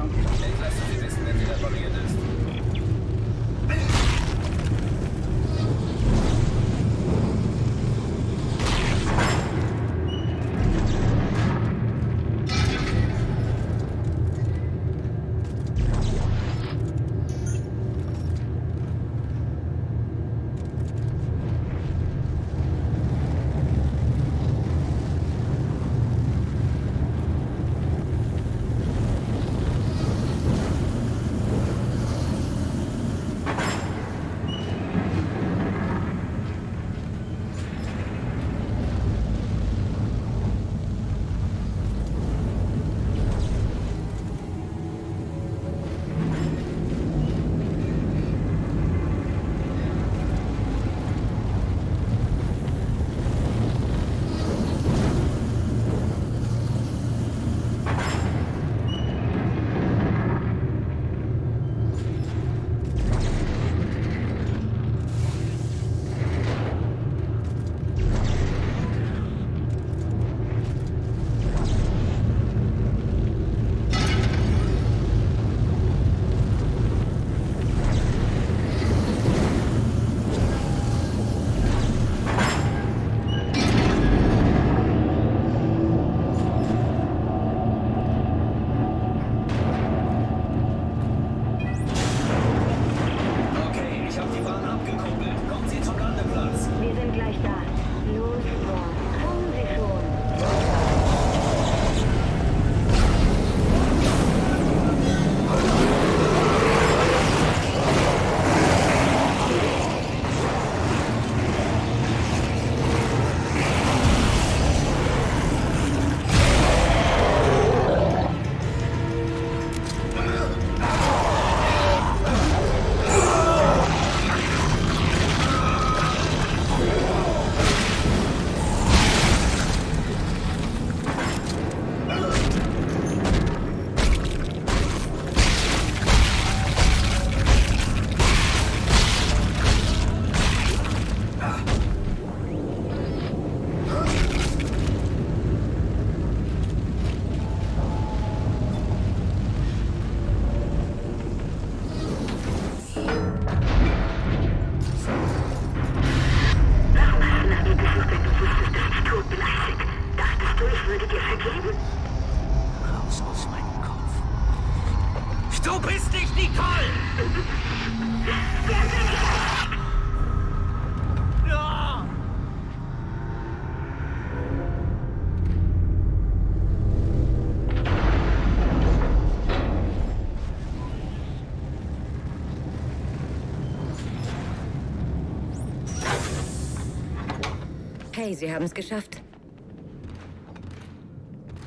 Johnson. Hey, Sie haben es geschafft.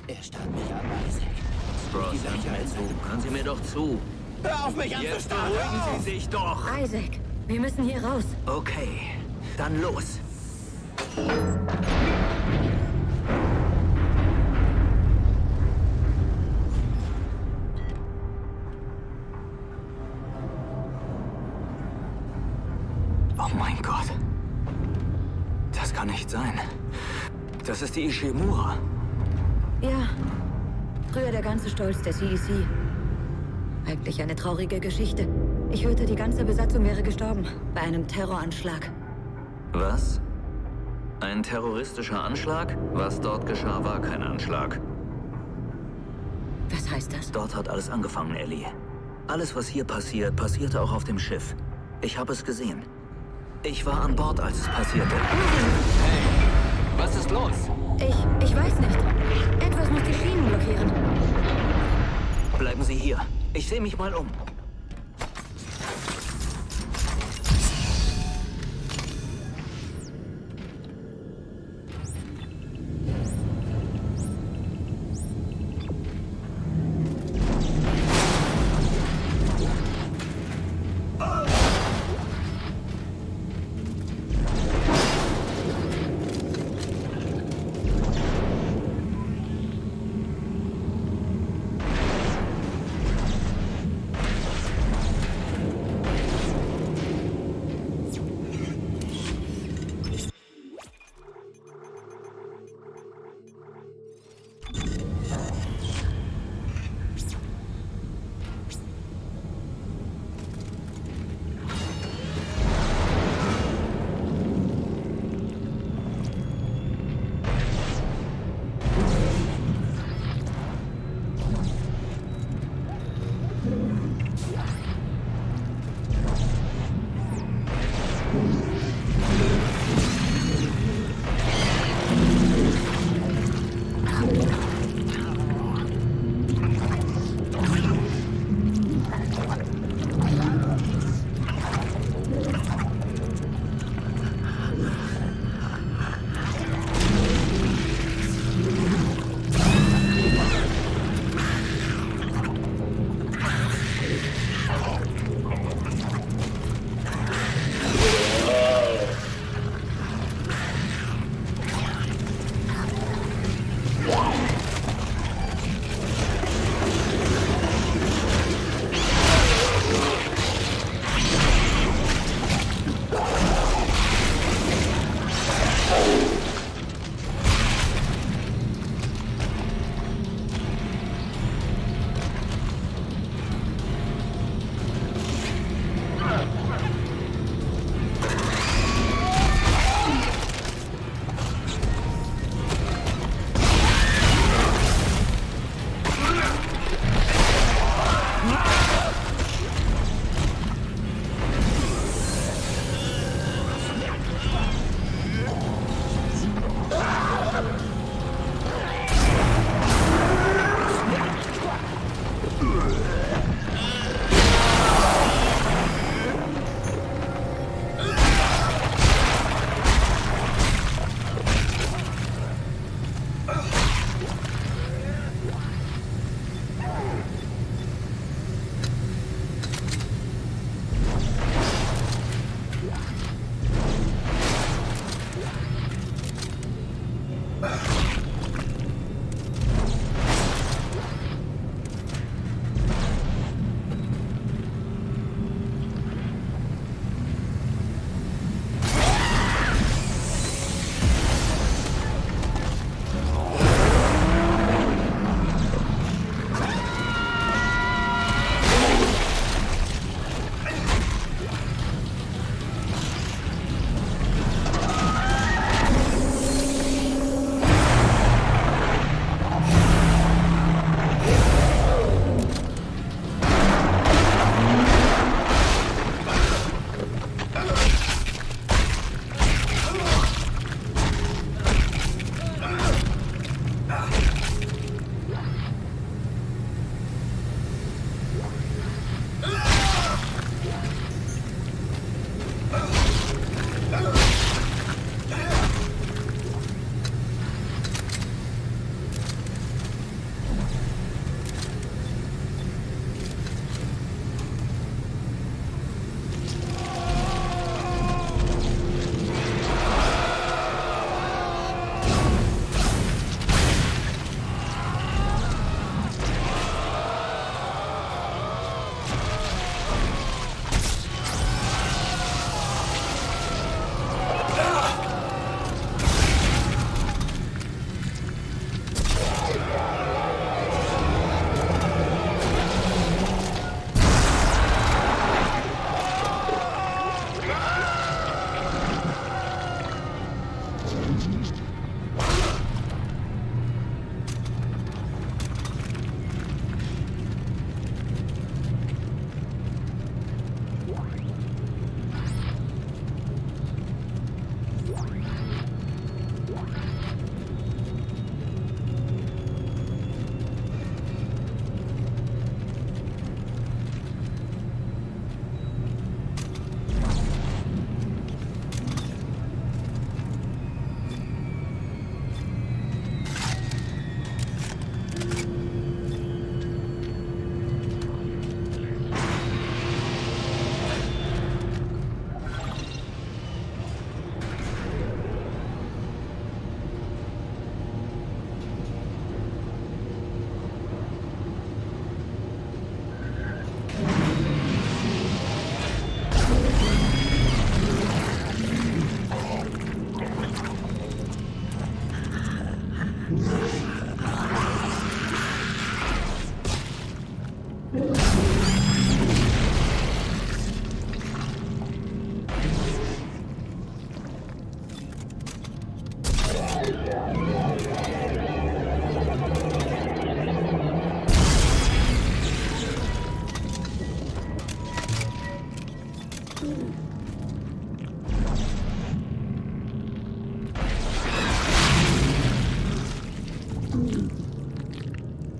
Er starrt mich an, Isaac. Bros, hören Sie mir zu. Hören Sie mir doch zu. Hör auf mich Jetzt anzustarren! beruhigen Sie sich doch. Isaac, wir müssen hier raus. Okay, dann los. Ist die Ishimura. Ja. Früher der ganze Stolz der CEC. Eigentlich eine traurige Geschichte. Ich hörte, die ganze Besatzung wäre gestorben. Bei einem Terroranschlag. Was? Ein terroristischer Anschlag? Was dort geschah, war kein Anschlag. Was heißt das? Dort hat alles angefangen, Ellie. Alles, was hier passiert, passierte auch auf dem Schiff. Ich habe es gesehen. Ich war an Bord, als es passierte. Was ist los? Ich, ich weiß nicht. Etwas muss die Schienen blockieren. Bleiben Sie hier. Ich sehe mich mal um.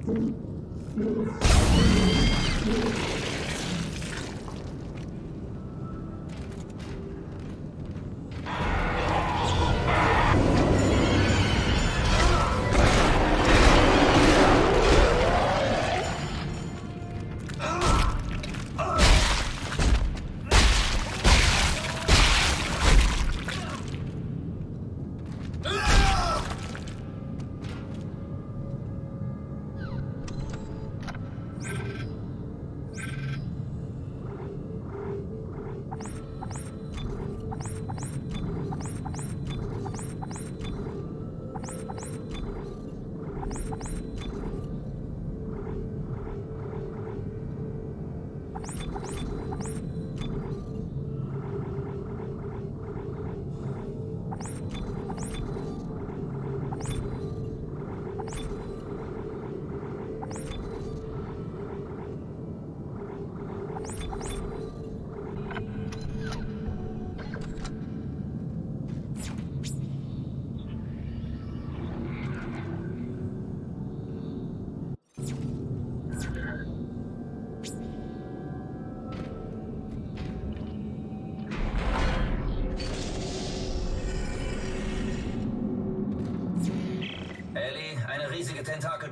Thank you.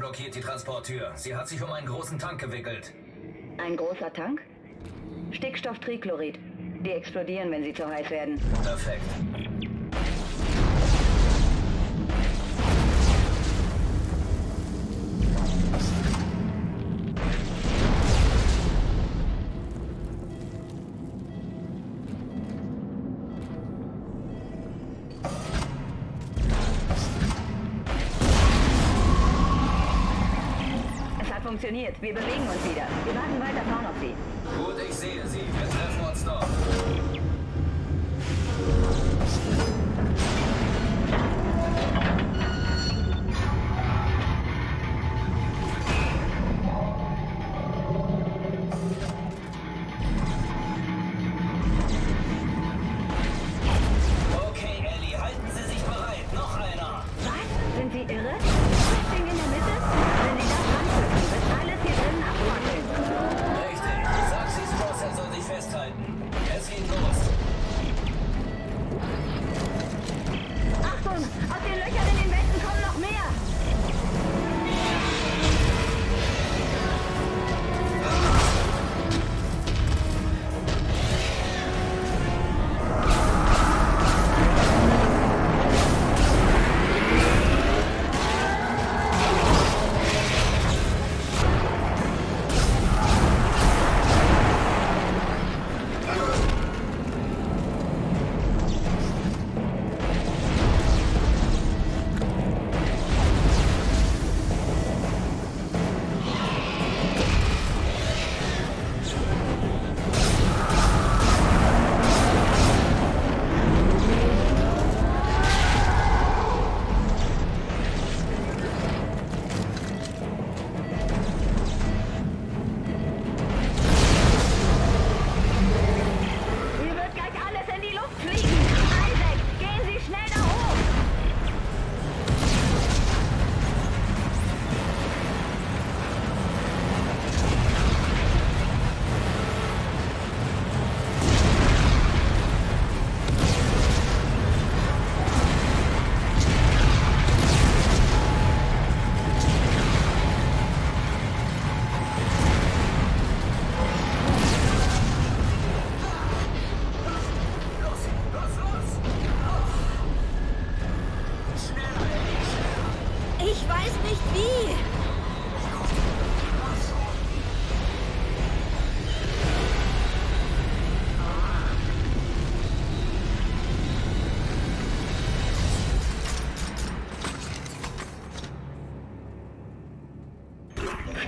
Blockiert die Transporttür. Sie hat sich um einen großen Tank gewickelt. Ein großer Tank? Stickstofftrichlorid. Die explodieren, wenn sie zu heiß werden. Perfekt. Funktioniert. Wir bewegen uns wieder. Wir warten weiter vorn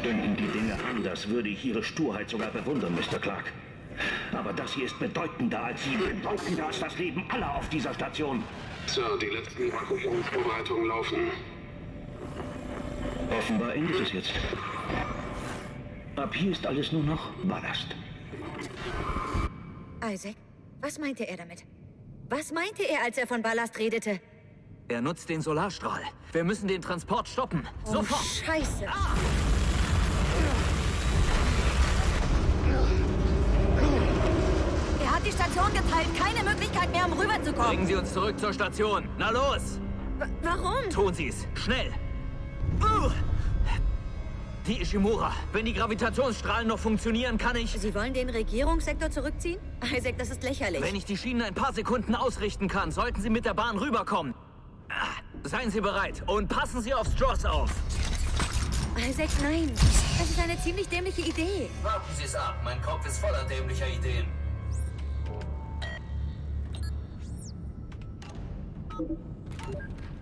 Stünden die Dinge anders, würde ich Ihre Sturheit sogar bewundern, Mr. Clark. Aber das hier ist bedeutender als Sie, bedeutender als das Leben aller auf dieser Station. Sir, die letzten Evakuierungsvorbereitungen laufen. Offenbar endet es jetzt. Ab hier ist alles nur noch Ballast. Isaac, was meinte er damit? Was meinte er, als er von Ballast redete? Er nutzt den Solarstrahl. Wir müssen den Transport stoppen. Sofort! Oh, Scheiße! Er Station geteilt. Keine Möglichkeit mehr, um rüberzukommen. Bringen Sie uns zurück zur Station. Na los! W warum? Tun Sie es. Schnell! Uh! Die Ishimura. Wenn die Gravitationsstrahlen noch funktionieren, kann ich... Sie wollen den Regierungssektor zurückziehen? Isaac, das ist lächerlich. Wenn ich die Schienen ein paar Sekunden ausrichten kann, sollten Sie mit der Bahn rüberkommen. Ah, Seien Sie bereit und passen Sie auf Stross auf. Isaac, nein. Das ist eine ziemlich dämliche Idee. Warten Sie es ab. Mein Kopf ist voller dämlicher Ideen. Thank you.